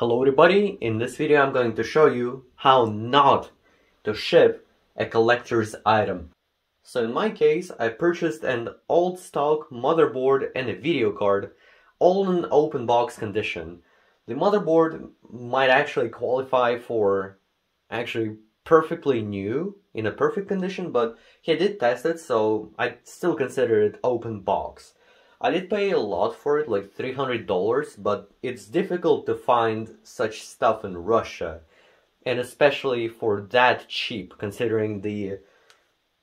Hello everybody, in this video I'm going to show you how not to ship a collector's item. So in my case, I purchased an old stock motherboard and a video card, all in open box condition. The motherboard might actually qualify for actually perfectly new, in a perfect condition, but he did test it, so I still consider it open box. I did pay a lot for it, like $300, but it's difficult to find such stuff in Russia. And especially for that cheap, considering the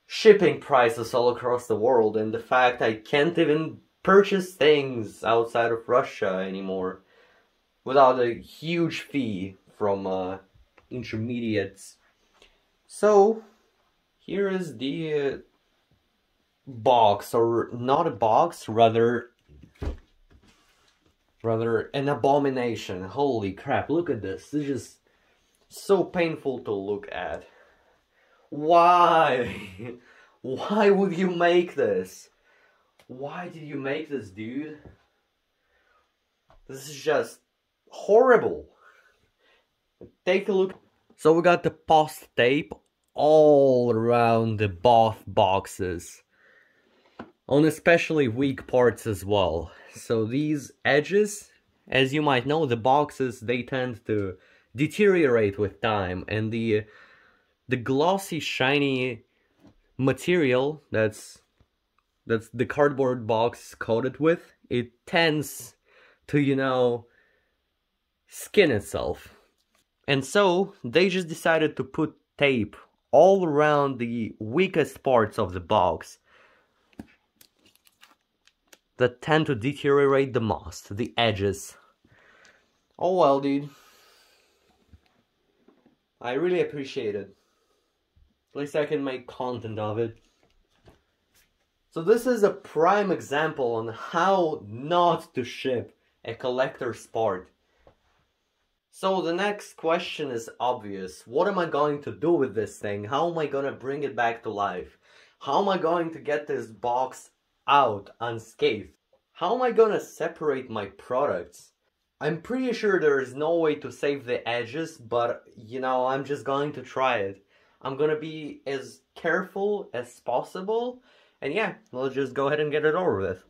shipping prices all across the world and the fact I can't even purchase things outside of Russia anymore without a huge fee from uh, intermediates. So, here is the uh, box or not a box rather rather an abomination. Holy crap look at this. This is so painful to look at. Why? Why would you make this? Why did you make this dude? This is just horrible. Take a look. So we got the post tape all around the both boxes on especially weak parts as well. So these edges, as you might know, the boxes, they tend to deteriorate with time and the the glossy shiny material that's that's the cardboard box coated with, it tends to, you know, skin itself. And so they just decided to put tape all around the weakest parts of the box that tend to deteriorate the most, the edges. Oh well, dude. I really appreciate it. At least I can make content of it. So this is a prime example on how not to ship a collector's part. So the next question is obvious. What am I going to do with this thing? How am I going to bring it back to life? How am I going to get this box out unscathed. How am I gonna separate my products? I'm pretty sure there is no way to save the edges, but you know, I'm just going to try it. I'm gonna be as careful as possible, and yeah, let's just go ahead and get it over with.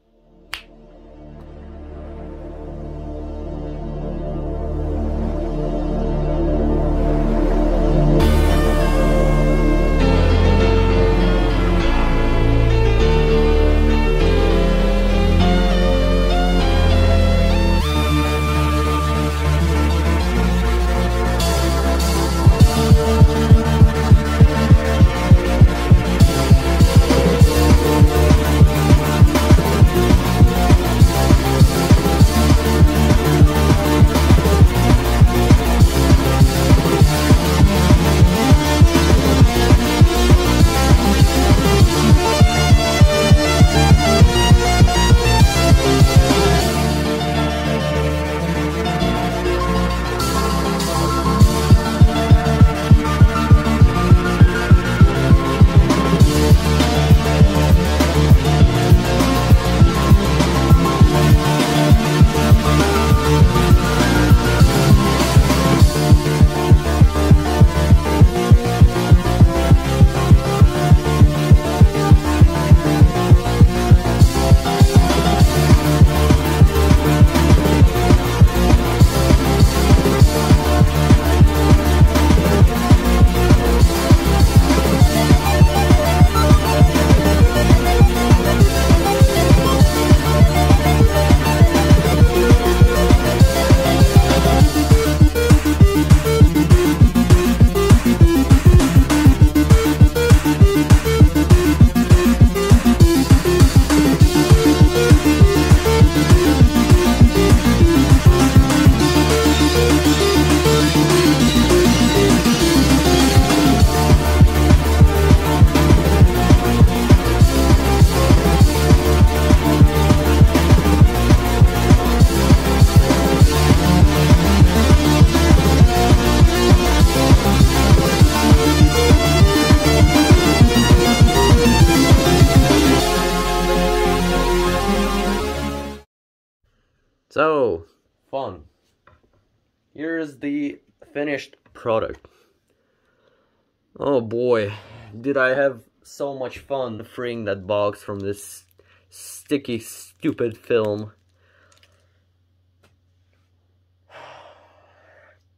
Here's the finished product. Oh boy, did I have so much fun freeing that box from this sticky, stupid film.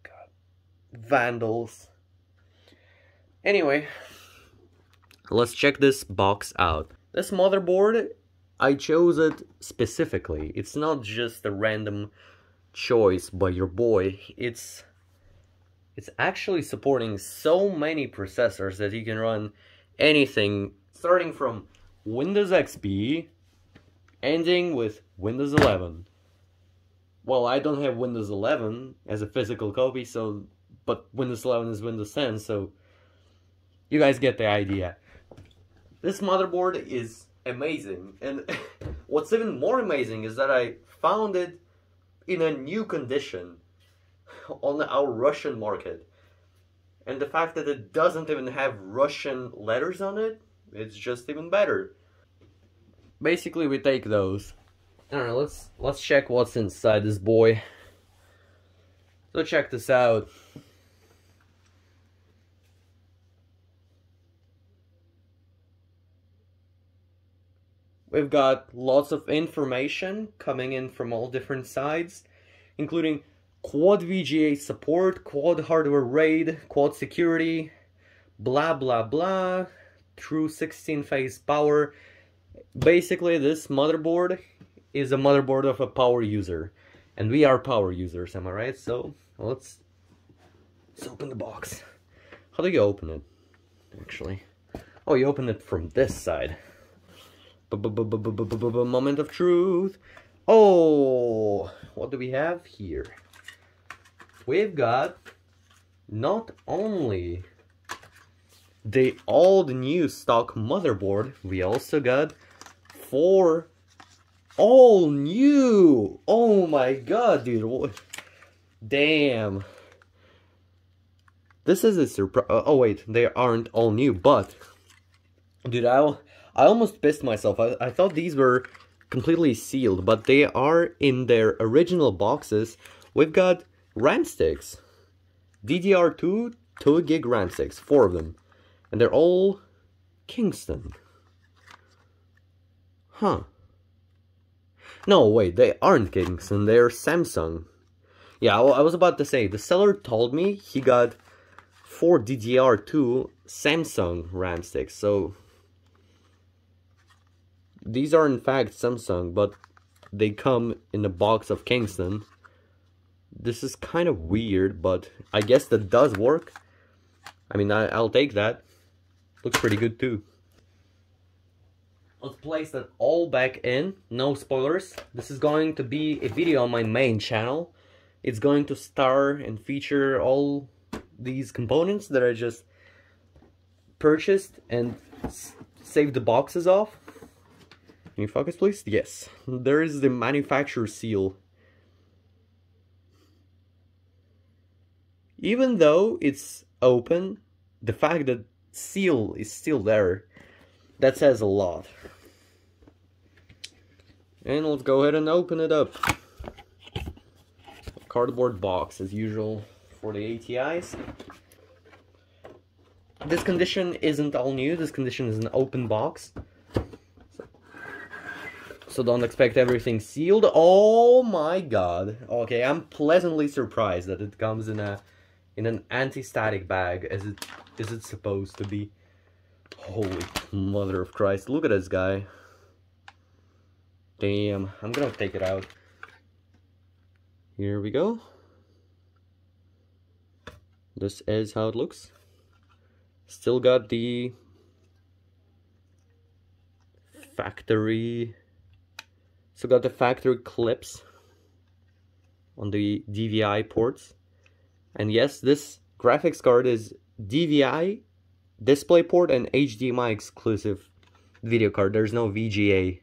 God. Vandals. Anyway, let's check this box out. This motherboard, I chose it specifically. It's not just a random choice by your boy. It's it's actually supporting so many processors that you can run anything starting from Windows XP ending with Windows 11. Well, I don't have Windows 11 as a physical copy, so but Windows 11 is Windows 10, so you guys get the idea. This motherboard is amazing, and what's even more amazing is that I found it in a new condition on our Russian market. And the fact that it doesn't even have Russian letters on it, it's just even better. Basically, we take those. Alright, let's let's check what's inside this boy. So check this out. We've got lots of information coming in from all different sides, including quad VGA support, quad hardware RAID, quad security, blah blah blah, true 16 phase power. Basically, this motherboard is a motherboard of a power user, and we are power users, am I right? So let's, let's open the box. How do you open it, actually? Oh, you open it from this side. Moment of truth. Oh, what do we have here? We've got not only the old new stock motherboard, we also got four all new. Oh my god, dude. What? Damn. This is a surprise. Uh, oh wait, they aren't all new, but dude, I I almost pissed myself. I, I thought these were completely sealed, but they are in their original boxes. We've got RAM sticks. DDR2 2 gig RAM sticks, four of them. And they're all Kingston. Huh. No, wait, they aren't Kingston, they're Samsung. Yeah, I was about to say, the seller told me he got four DDR2 Samsung RAM sticks, so these are in fact Samsung, but they come in a box of Kingston. This is kind of weird, but I guess that does work. I mean, I, I'll take that. Looks pretty good too. Let's place that all back in, no spoilers. This is going to be a video on my main channel. It's going to star and feature all these components that I just purchased and saved the boxes off. Can you focus, please? Yes. There is the manufacturer seal. Even though it's open, the fact that seal is still there, that says a lot. And let's go ahead and open it up. Cardboard box, as usual, for the ATIs. This condition isn't all new, this condition is an open box so don't expect everything sealed. Oh my god. Okay, I'm pleasantly surprised that it comes in a in an anti-static bag as it is it supposed to be. Holy mother of Christ, look at this guy. Damn, I'm gonna take it out. Here we go. This is how it looks. Still got the factory so got the factory clips on the DVI ports. And yes, this graphics card is DVI, DisplayPort, and HDMI exclusive video card. There's no VGA.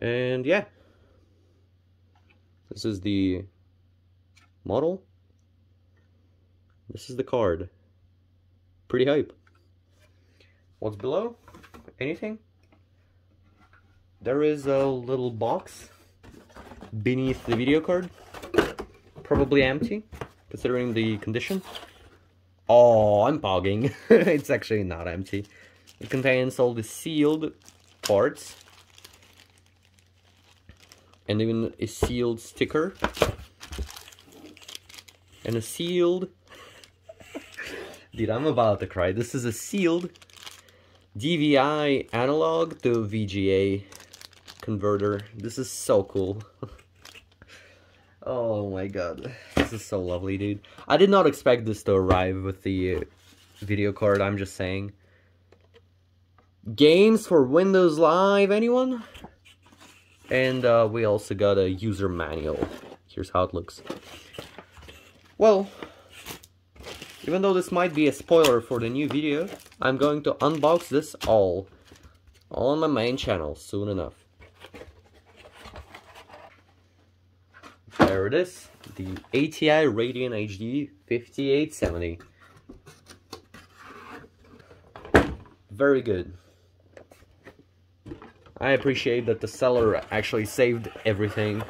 And yeah. This is the model. This is the card. Pretty hype. What's below? Anything? There is a little box beneath the video card probably empty, considering the condition. Oh, I'm pogging. it's actually not empty. It contains all the sealed parts. And even a sealed sticker. And a sealed... Dude, I'm about to cry. This is a sealed DVI analog to VGA converter. This is so cool. oh my god. This is so lovely, dude. I did not expect this to arrive with the video card, I'm just saying. Games for Windows Live, anyone? And uh, we also got a user manual. Here's how it looks. Well, even though this might be a spoiler for the new video, I'm going to unbox this all on my main channel soon enough. There it is, the ATI Radeon HD 5870. Very good. I appreciate that the seller actually saved everything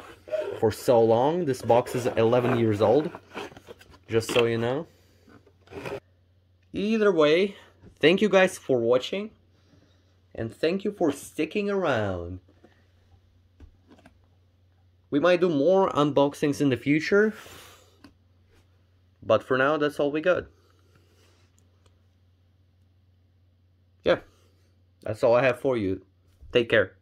for so long. This box is 11 years old, just so you know. Either way, thank you guys for watching, and thank you for sticking around. We might do more unboxings in the future, but for now, that's all we got. Yeah, that's all I have for you. Take care.